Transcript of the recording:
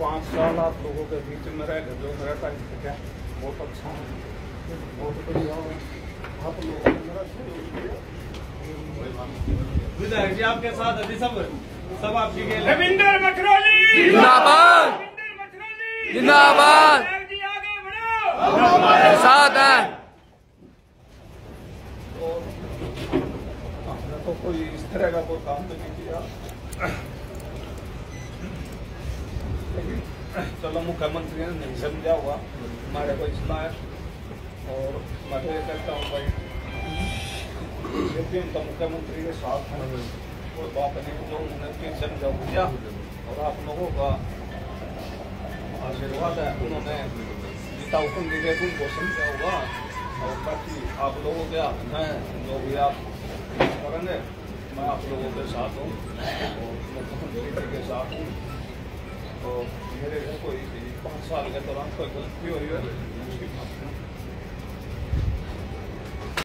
पाँच साल आप लोगों के बीच में रह गए जो मेरा टाइम क्या? बहुत अच्छा है। बहुत बढ़िया है। आप लोगों विधायक जी आपके साथ अभी सब सब आपकी रविंदर मखरौली जिंदाबाद। साथ है। तो कोई इस तरह का कोई काम तो नहीं किया चलो, मुख्यमंत्री ने नहीं समझा हुआ। हमारे को इसलिए है। और मैं तो ये कहता हूँ भाई, ये भी तो मुख्यमंत्री के साथ हैं। कोई बात नहीं उन्होंने फिर समझा किया और आप लोगों का आशीर्वाद है उन्होंने गीता हुक्म थे उनको समझा हुआ और बाकी आप लोगों के हाथ में जो भी आप करेंगे मैं आप लोगों के साथ हूँ और मुख्यमंत्री के साथ हूँ तो मेरे को कोई पाँच साल के दौरान कोई गलती हुई है?